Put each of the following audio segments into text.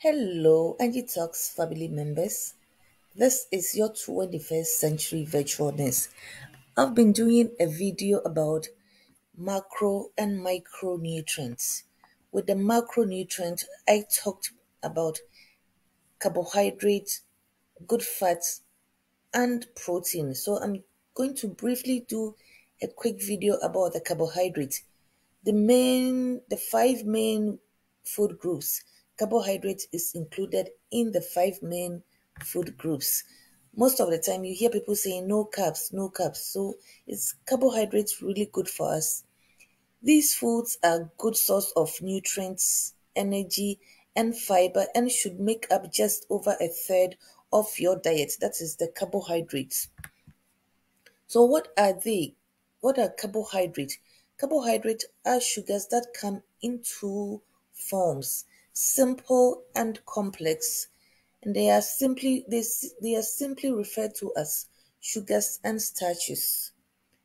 Hello, Angie Talks family members. This is your 21st century virtualness. I've been doing a video about macro and micronutrients. With the macronutrient, I talked about carbohydrates, good fats, and protein. So I'm going to briefly do a quick video about the carbohydrates. The main, the five main food groups. Carbohydrate is included in the five main food groups. Most of the time, you hear people saying no carbs, no carbs. So, is carbohydrates really good for us? These foods are good source of nutrients, energy, and fiber, and should make up just over a third of your diet. That is the carbohydrates. So, what are they? What are carbohydrates? Carbohydrates are sugars that come in two forms, simple and complex, and they are simply they, they are simply referred to as sugars and starches.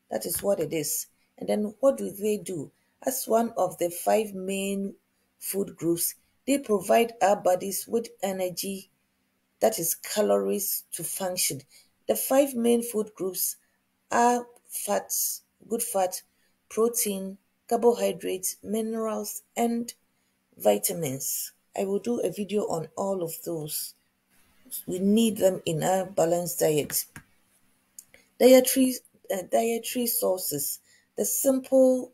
That is what it is. And then what do they do? As one of the five main food groups, they provide our bodies with energy, that is calories to function. The five main food groups are fats, good fat, protein, carbohydrates, minerals, and vitamins. I will do a video on all of those. We need them in our balanced diet. Dietary, uh, dietary sources. The simple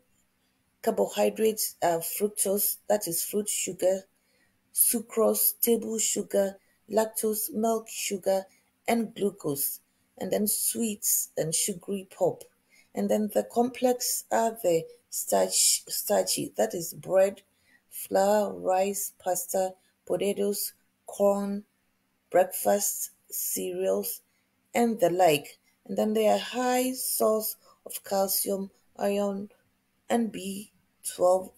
carbohydrates are fructose, that is fruit sugar, sucrose, table sugar, lactose, milk sugar, and glucose, and then sweets and sugary pulp. And then the complex are the starch, starchy, that is bread, flour, rice, pasta, potatoes, corn, breakfast, cereals, and the like. And then they are high source of calcium, iron, and B12,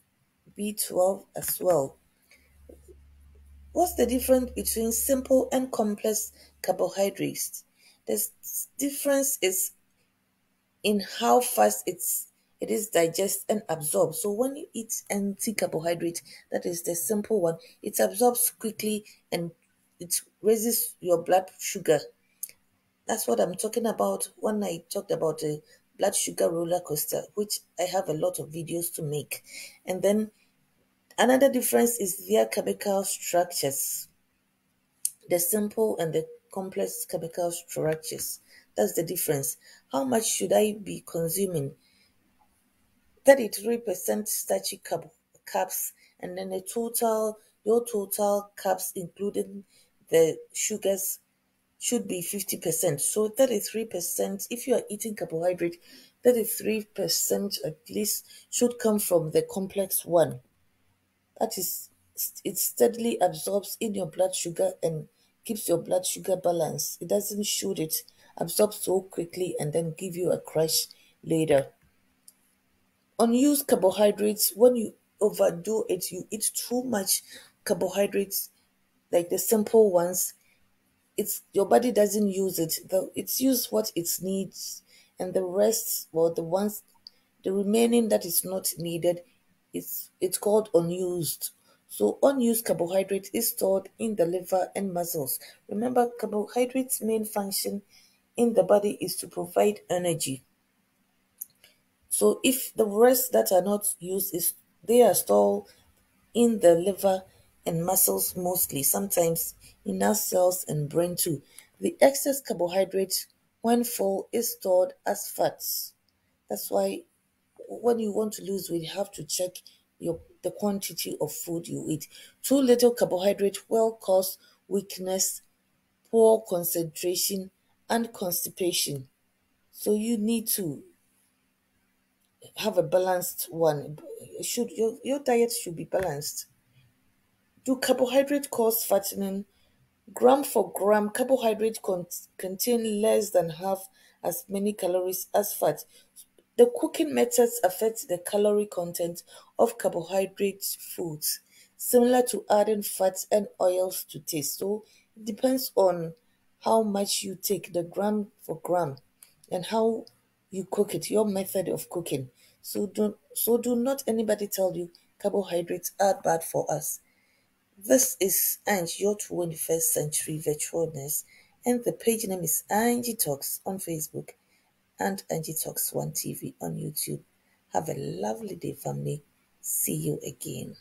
B12 as well. What's the difference between simple and complex carbohydrates? The difference is in how fast it's it is digest and absorbed. So when you eat empty carbohydrate, that is the simple one, it absorbs quickly and it raises your blood sugar. That's what I'm talking about when I talked about the blood sugar roller coaster, which I have a lot of videos to make. And then another difference is their chemical structures. The simple and the complex chemical structures. That's the difference. How much should I be consuming? 33% starchy carb, carbs, and then the total, your total carbs, including the sugars, should be 50%. So 33%, if you are eating carbohydrate, 33% at least should come from the complex one. That is, it steadily absorbs in your blood sugar and keeps your blood sugar balance. It doesn't shoot it, absorb so quickly and then give you a crash later. Unused carbohydrates, when you overdo it, you eat too much carbohydrates, like the simple ones, it's your body doesn't use it. though it's used what it needs, and the rest, well the ones, the remaining that is not needed, it's it's called unused. So unused carbohydrate is stored in the liver and muscles. Remember, carbohydrates' main function in the body is to provide energy. So if the rest that are not used is they are stored in the liver and muscles mostly, sometimes in our cells and brain too. The excess carbohydrate, when full, is stored as fats. That's why when you want to lose weight, you have to check your the quantity of food you eat. Too little carbohydrate will cause weakness, poor concentration, and constipation. So you need to have a balanced one. Should your, your diet should be balanced. Do carbohydrate cause fattening? Gram for gram, carbohydrate con- contain less than half as many calories as fat. The cooking methods affect the calorie content of carbohydrate foods, similar to adding fats and oils to taste. So it depends on how much you take the gram for gram and how you cook it, your method of cooking. So do so do not anybody tell you carbohydrates are bad for us. This is Angie, your 21st century virtual nurse, and the page name is Angie Talks on Facebook and Angie Talks One TV on YouTube. Have a lovely day, family. See you again.